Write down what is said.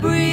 breathe.